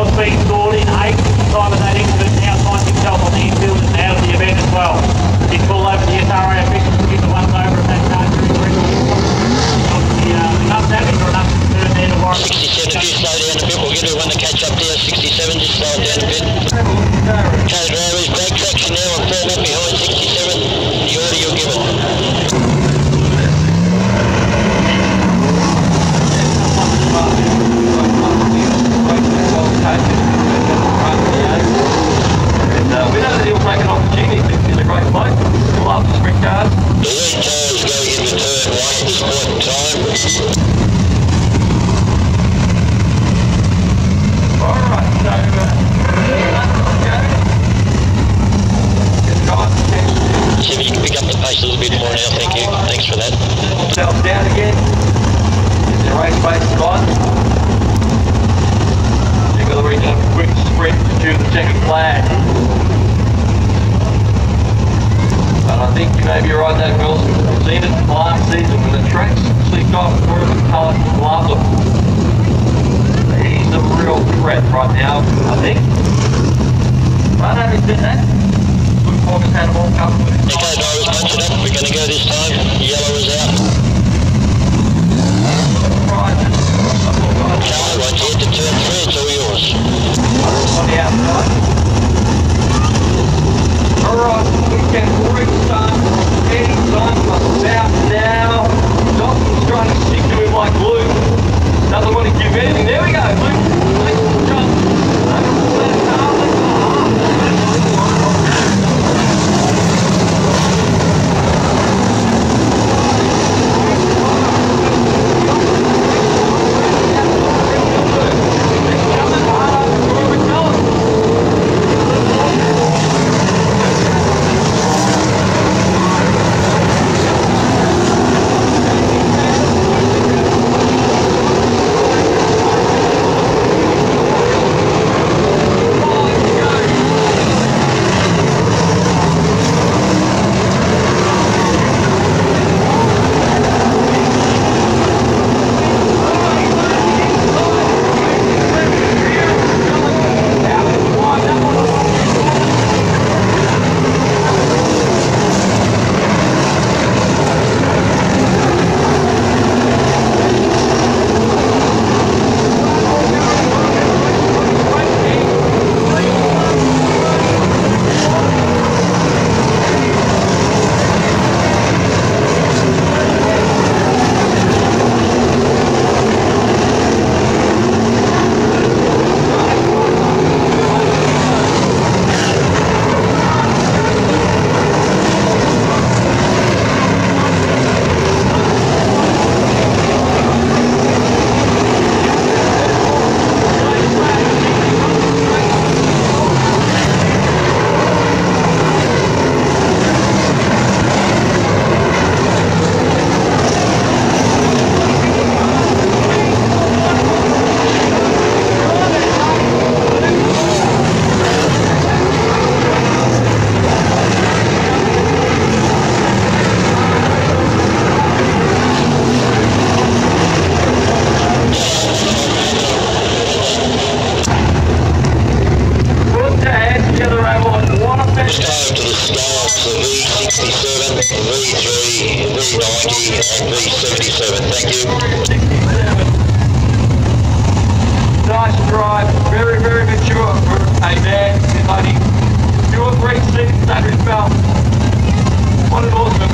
was being stored in eight time of that incident now finds himself on the infield and out of the event as well. He's pulled over the SRA officials to give the once over of that car during the Obviously, uh, enough damage or enough concern there to warrant 67, if you slow down a bit, we'll get everyone to catch up there. 67, just slow down a bit drivers, brake traction now and form up behind 67. The order you're given. And uh, we know that he'll take an opportunity. He's a great bloke. Loves the sprint cars. The lead car is going into turn one at this point in time. All right, so uh, okay. Get the guys' attention. See if you can pick up the pace a little bit more now. Thank you. Thanks for that. Self down again. Get the race pace gone. You've got to reach a quick sprint to the checkered flag. And Think you right there, Wilson. It last season when the tracks slicked off through the colour love them. He's a real threat right now, I think. But having said that, good focus had a more comfortable. Okay, drivers, punch it up. We're going to go this time. V67, V3, V90, and V77. Thank you. Nice drive, very, very mature for a man in money. Two or three seats, that is well. What an awesome.